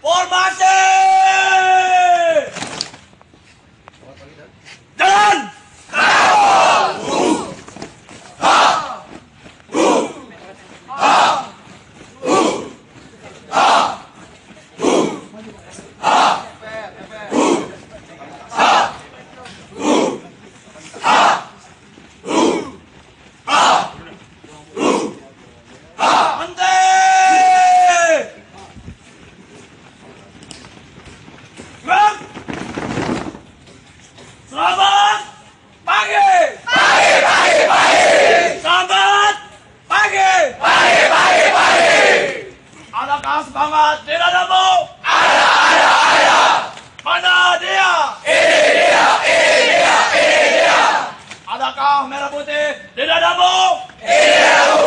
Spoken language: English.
Formasi! Jalan! Henti! Adakah semangat di dadamu? Ada, ada, ada! Mana dia? Ini dia, ini dia, ini dia! Adakah merah putih di dadamu? Jackson!